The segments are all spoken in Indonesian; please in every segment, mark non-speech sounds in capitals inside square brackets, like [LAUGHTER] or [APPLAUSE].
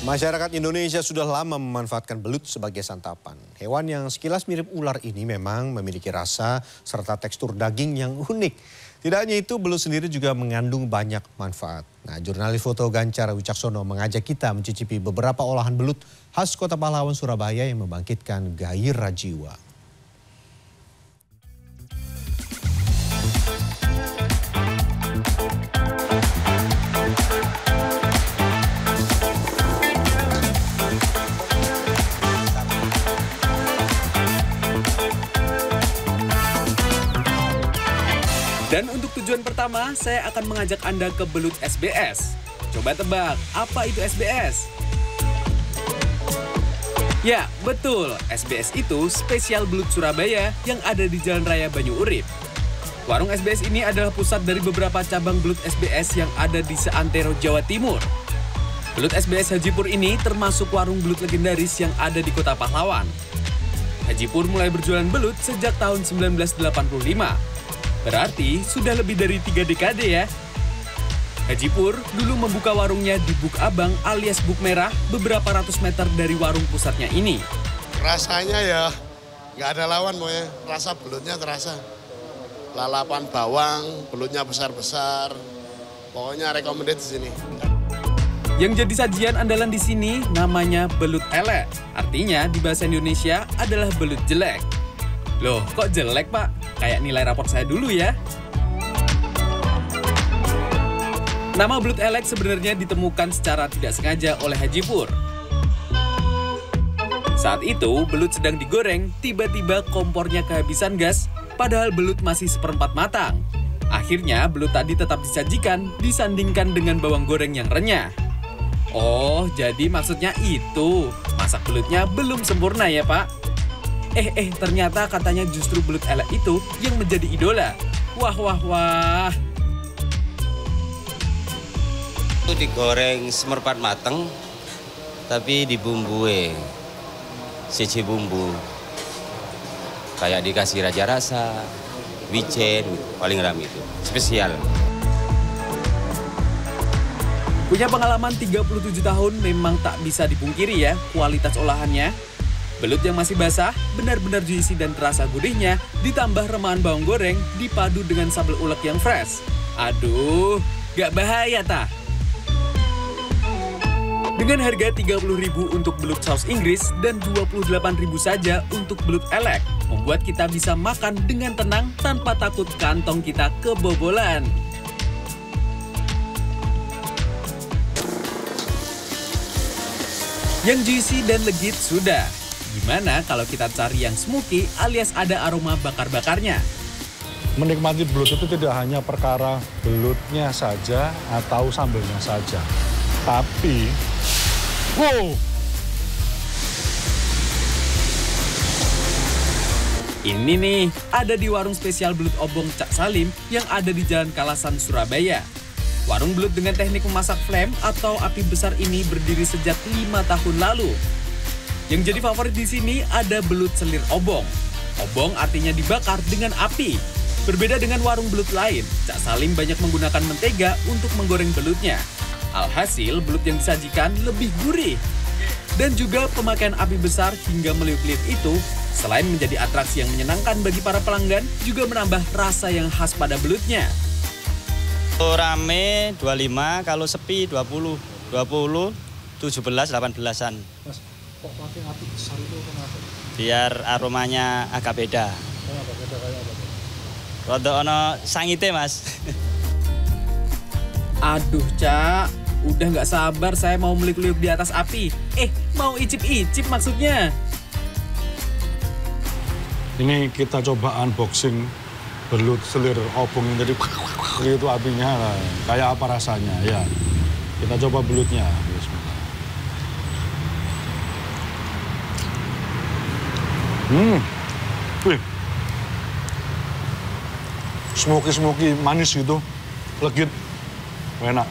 Masyarakat Indonesia sudah lama memanfaatkan belut sebagai santapan. Hewan yang sekilas mirip ular ini memang memiliki rasa serta tekstur daging yang unik. Tidak hanya itu, belut sendiri juga mengandung banyak manfaat. Nah, jurnalis foto Gancar Wicaksono mengajak kita mencicipi beberapa olahan belut khas kota pahlawan Surabaya yang membangkitkan gairah jiwa. Dan untuk tujuan pertama, saya akan mengajak Anda ke Belut SBS. Coba tebak, apa itu SBS? Ya, betul. SBS itu spesial belut Surabaya yang ada di Jalan Raya Banyu Urip. Warung SBS ini adalah pusat dari beberapa cabang belut SBS yang ada di seantero Jawa Timur. Belut SBS Hajipur ini termasuk warung belut legendaris yang ada di kota pahlawan. Hajipur mulai berjualan belut sejak tahun 1985 Berarti sudah lebih dari tiga dekade ya. Haji Pur dulu membuka warungnya di Buk Abang alias Buk Merah beberapa ratus meter dari warung pusatnya ini. Rasanya ya nggak ada lawan mau ya, rasa belutnya terasa. Lalapan bawang, belutnya besar-besar. Pokoknya rekomendasi di sini. Yang jadi sajian andalan di sini namanya belut elek. Artinya di bahasa Indonesia adalah belut jelek. Loh, kok jelek pak? Kayak nilai raport saya dulu ya. Nama belut elek sebenarnya ditemukan secara tidak sengaja oleh Haji Pur. Saat itu, belut sedang digoreng, tiba-tiba kompornya kehabisan gas, padahal belut masih seperempat matang. Akhirnya, belut tadi tetap disajikan, disandingkan dengan bawang goreng yang renyah. Oh, jadi maksudnya itu. Masak belutnya belum sempurna ya, Pak? Eh, eh, ternyata katanya justru belut elek itu yang menjadi idola. Wah, wah, wah. Itu digoreng semerpat mateng, tapi dibumbui siji bumbu. Kayak dikasih raja rasa, wijen, paling ram itu. Spesial. Punya pengalaman 37 tahun memang tak bisa dipungkiri ya kualitas olahannya Belut yang masih basah, benar-benar juicy dan terasa gurihnya, ditambah remahan bawang goreng, dipadu dengan sambal ulek yang fresh. Aduh, gak bahaya tah? Dengan harga Rp30.000 untuk belut saus Inggris dan Rp28.000 saja untuk belut elek, membuat kita bisa makan dengan tenang tanpa takut kantong kita kebobolan. Yang juicy dan legit sudah, Gimana kalau kita cari yang smoky alias ada aroma bakar-bakarnya? Menikmati belut itu tidak hanya perkara belutnya saja atau sambelnya saja. Tapi, wow, Ini nih, ada di warung spesial belut obong Cak Salim yang ada di Jalan Kalasan, Surabaya. Warung belut dengan teknik memasak flame atau api besar ini berdiri sejak lima tahun lalu yang jadi favorit di sini ada belut selir obong. Obong artinya dibakar dengan api. Berbeda dengan warung belut lain, Cak Salim banyak menggunakan mentega untuk menggoreng belutnya. Alhasil, belut yang disajikan lebih gurih. Dan juga pemakaian api besar hingga meliuk-liuk itu, selain menjadi atraksi yang menyenangkan bagi para pelanggan, juga menambah rasa yang khas pada belutnya. Kalau rame 25, kalau sepi 20. 20, 17, 18-an. Kok pakai api besar itu kenapa? Biar aromanya agak beda. Kenapa beda kayak apa? tuh? Rodok ono sangite, Mas. [LAUGHS] Aduh, Cak. Udah nggak sabar saya mau meliuk-liuk di atas api. Eh, mau icip-icip maksudnya. Ini kita coba unboxing belut selir opung yang tadi [LAUGHS] itu apinya lah. kayak apa rasanya ya. Kita coba belutnya. Hmm. Wih. Smoky smoky manis gitu. Legit. Enak.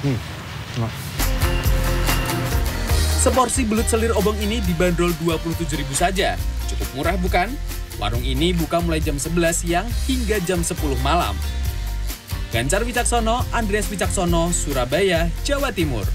Hmm. Enak. Seporsi belut selir obong ini dibanderol Rp27.000 saja. Cukup murah bukan? Warung ini buka mulai jam 11 siang hingga jam 10 malam. Gancar Wicaksono, Andreas Wicaksono, Surabaya, Jawa Timur.